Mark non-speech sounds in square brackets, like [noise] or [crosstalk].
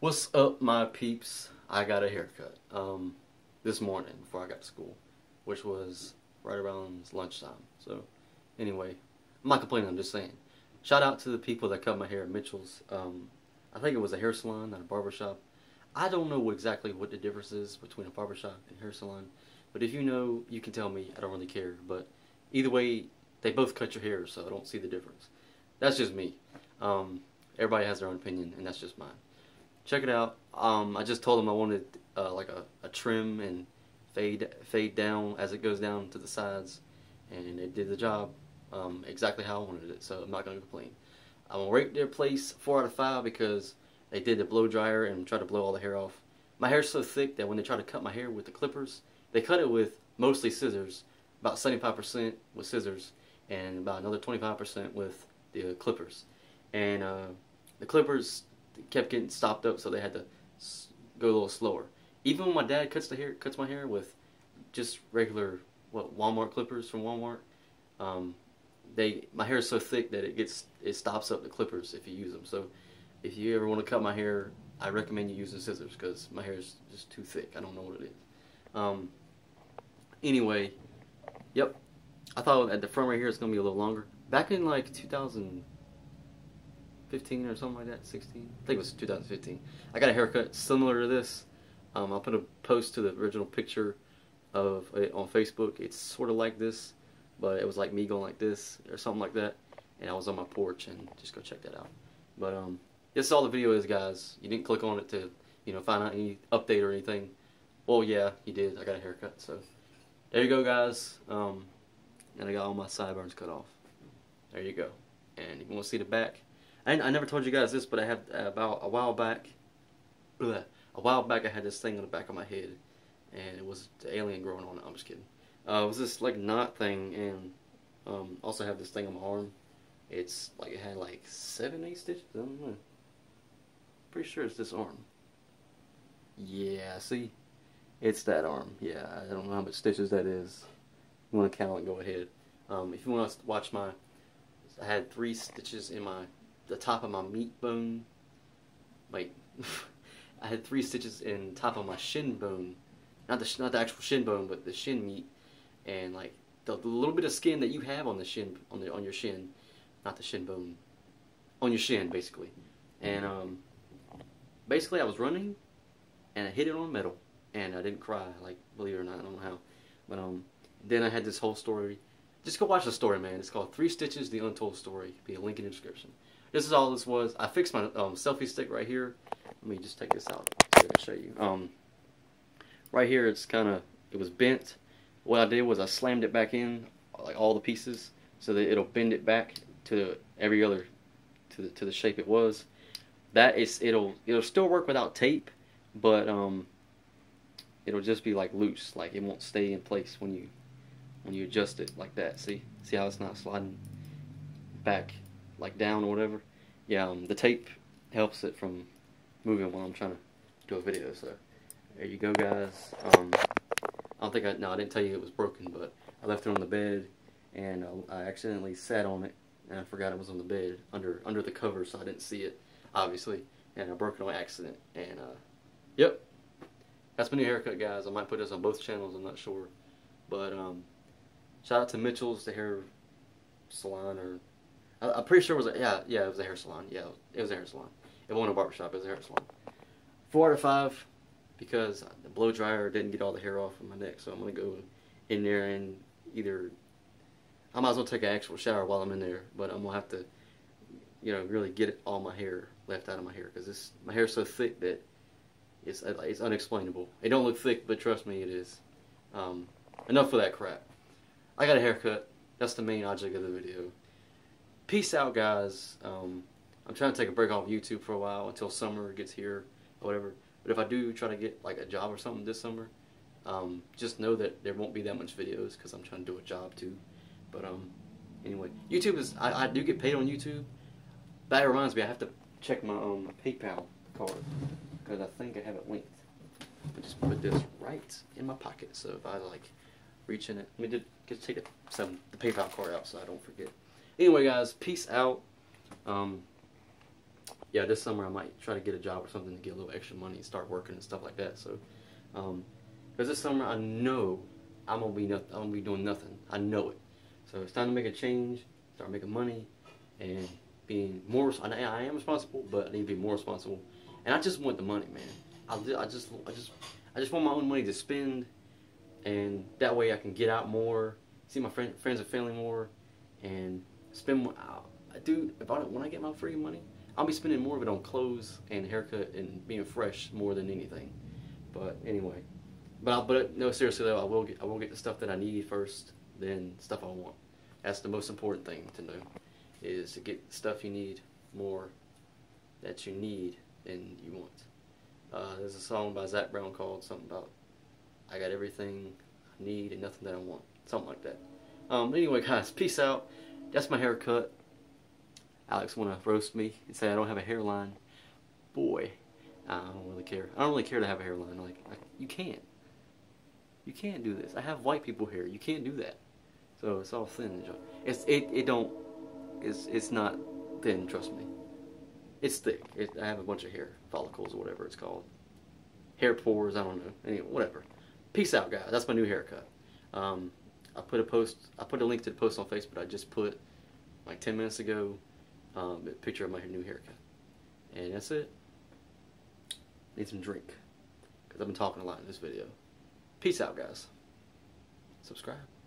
What's up, my peeps? I got a haircut um, this morning before I got to school, which was right around lunchtime. So, anyway, I'm not complaining. I'm just saying. Shout out to the people that cut my hair at Mitchell's. Um, I think it was a hair salon, not a barber shop. I don't know exactly what the difference is between a barber shop and hair salon, but if you know, you can tell me. I don't really care. But either way, they both cut your hair, so I don't see the difference. That's just me. Um, everybody has their own opinion, and that's just mine check it out. Um, I just told them I wanted uh, like a, a trim and fade fade down as it goes down to the sides, and it did the job um, exactly how I wanted it. So I'm not gonna complain. I'm gonna rate their place four out of five because they did the blow dryer and tried to blow all the hair off. My hair's so thick that when they try to cut my hair with the clippers, they cut it with mostly scissors, about 75% with scissors, and about another 25% with the clippers. And uh, the clippers kept getting stopped up, so they had to go a little slower. Even when my dad cuts the hair, cuts my hair with just regular what Walmart clippers from Walmart, um, they my hair is so thick that it gets it stops up the clippers if you use them. So if you ever want to cut my hair, I recommend you using scissors because my hair is just too thick. I don't know what it is. Um, anyway, yep. I thought at the front right here it's gonna be a little longer. Back in like 2000. 15 or something like that, 16. I think it was 2015. I got a haircut similar to this. Um, I'll put a post to the original picture of it on Facebook. It's sort of like this, but it was like me going like this or something like that. And I was on my porch and just go check that out. But um, this is all the video is, guys. You didn't click on it to you know find out any update or anything. Well, yeah, you did. I got a haircut, so there you go, guys. Um, and I got all my sideburns cut off. There you go. And you want to see the back, I, I never told you guys this, but I had about a while back, bleh, a while back I had this thing on the back of my head, and it was the alien growing on it. I'm just kidding. Uh, it was this like knot thing, and um, also have this thing on my arm. It's like it had like seven, eight stitches. I don't know. Pretty sure it's this arm. Yeah, see, it's that arm. Yeah, I don't know how much stitches that is. you want to count it, go ahead. Um, if you want to watch my, I had three stitches in my the top of my meat bone. Wait, [laughs] I had three stitches in top of my shin bone, not the not the actual shin bone, but the shin meat, and like the, the little bit of skin that you have on the shin on the on your shin, not the shin bone, on your shin basically, and um, basically I was running, and I hit it on metal, and I didn't cry. Like believe it or not, I don't know how, but um, then I had this whole story. Just go watch the story, man. It's called Three Stitches: The Untold Story. Be a link in the description. This is all this was. I fixed my um, selfie stick right here. Let me just take this out so I can show you. Um, right here, it's kind of, it was bent. What I did was I slammed it back in, like all the pieces, so that it'll bend it back to every other, to the, to the shape it was. That is, it'll, it'll still work without tape, but um, it'll just be like loose, like it won't stay in place when you, when you adjust it like that. See, see how it's not sliding back like down or whatever, yeah, um, the tape helps it from moving while I'm trying to do a video. So there you go, guys. Um, I don't think I no, I didn't tell you it was broken, but I left it on the bed and uh, I accidentally sat on it and I forgot it was on the bed under under the cover, so I didn't see it obviously, and I broke it on accident. And uh, yep, that's my new haircut, guys. I might put this on both channels. I'm not sure, but um, shout out to Mitchell's the hair salon or I'm pretty sure it was a, yeah, yeah, it was a hair salon. Yeah, it was a hair salon. It wasn't a barbershop, it was a hair salon. Four out of five because the blow dryer didn't get all the hair off of my neck, so I'm to go in there and either, I might as well take an actual shower while I'm in there, but I'm to have to, you know, really get all my hair left out of my hair because this my hair is so thick that it's, it's unexplainable. It don't look thick, but trust me, it is. Um, enough of that crap. I got a haircut. That's the main object of the video peace out, guys. Um, I'm trying to take a break off YouTube for a while until summer gets here or whatever. But if I do try to get like a job or something this summer, um, just know that there won't be that much videos because I'm trying to do a job too. But um, anyway, YouTube is I, I do get paid on YouTube. That reminds me, I have to check my um PayPal card because I think I have it linked. I just put this right in my pocket, so if I like reach in it, let me just take some the PayPal card out so I don't forget. Anyway, guys, peace out. Um, yeah, this summer I might try to get a job or something to get a little extra money and start working and stuff like that. So, um, because this summer I know I'm gonna be nothing. I'm gonna be doing nothing. I know it. So it's time to make a change, start making money, and being more. I, I am responsible, but I need to be more responsible. And I just want the money, man. I, I just, I just, I just want my own money to spend, and that way I can get out more, see my friend, friends and family more, and spend. I, dude, if I when I get my free money, I'll be spending more of it on clothes and haircut and being fresh more than anything. But anyway, but I'll, but no, seriously though, I will get I will get the stuff that I need first, then stuff I want. That's the most important thing to know, is to get stuff you need more that you need than you want. Uh, there's a song by Zac Brown called something about I got everything I need and nothing that I want, something like that. Um, anyway, guys, peace out. That's my haircut. Alex want to roast me and say I don't have a hairline. Boy, I don't really care. I don't really care to have a hairline. Like I, you can't. You can't do this. I have white people hair. You can't do that. So it's all thin. It's it it don't. It's it's not thin. Trust me. It's thick. It, I have a bunch of hair follicles or whatever it's called. Hair pores. I don't know. Anyway, whatever. Peace out, guys. That's my new haircut. Um, I put a post. I put a link to the post on Facebook. I just put like 10 minutes ago. Um, a picture of my new haircut. And that's it. Need some drink because I've been talking a lot in this video. Peace out, guys. Subscribe.